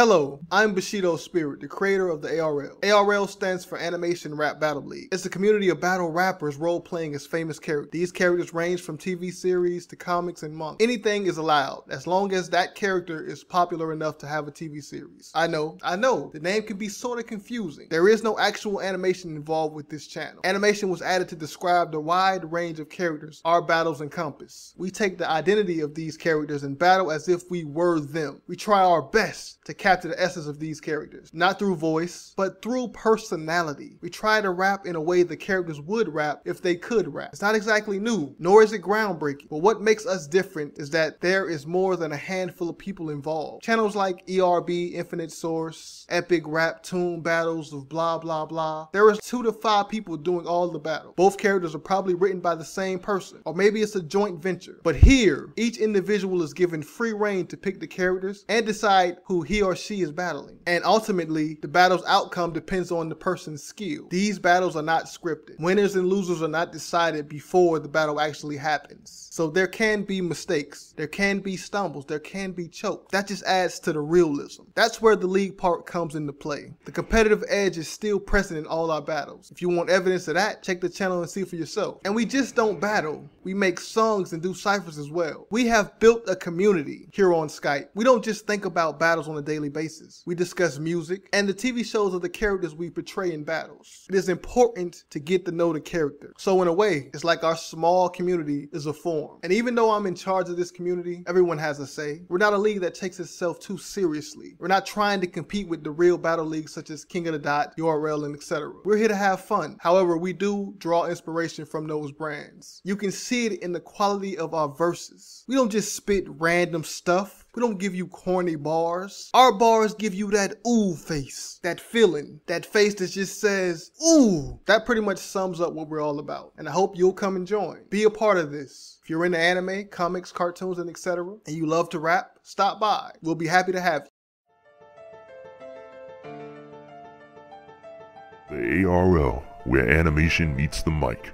Hello, I'm Bushido Spirit, the creator of the ARL. ARL stands for Animation Rap Battle League. It's a community of battle rappers role-playing as famous characters. These characters range from TV series to comics and manga. Anything is allowed, as long as that character is popular enough to have a TV series. I know, I know, the name can be sort of confusing. There is no actual animation involved with this channel. Animation was added to describe the wide range of characters our battles encompass. We take the identity of these characters and battle as if we were them. We try our best to capture the essence of these characters, not through voice, but through personality. We try to rap in a way the characters would rap if they could rap. It's not exactly new, nor is it groundbreaking, but what makes us different is that there is more than a handful of people involved. Channels like ERB, Infinite Source, Epic Rap Tune Battles of blah blah blah. There is two to five people doing all the battle. Both characters are probably written by the same person, or maybe it's a joint venture. But here, each individual is given free reign to pick the characters and decide who he or she is battling. And ultimately, the battle's outcome depends on the person's skill. These battles are not scripted. Winners and losers are not decided before the battle actually happens. So there can be mistakes, there can be stumbles, there can be chokes. That just adds to the realism. That's where the league part comes into play. The competitive edge is still present in all our battles. If you want evidence of that, check the channel and see for yourself. And we just don't battle. We make songs and do ciphers as well. We have built a community here on Skype. We don't just think about battles on a daily basis. We discuss music and the TV shows of the characters we portray in battles. It is important to get to know the character. So in a way, it's like our small community is a form. And even though I'm in charge of this community, everyone has a say. We're not a league that takes itself too seriously. We're not trying to compete with the real battle leagues such as King of the Dot, URL, and etc. We're here to have fun. However, we do draw inspiration from those brands. You can see it in the quality of our verses. We don't just spit random stuff. We don't give you corny bars. Our bars give you that ooh face, that feeling, that face that just says ooh. That pretty much sums up what we're all about. And I hope you'll come and join. Be a part of this. If you're into anime, comics, cartoons, and etc., and you love to rap, stop by. We'll be happy to have you. The ARL, where animation meets the mic.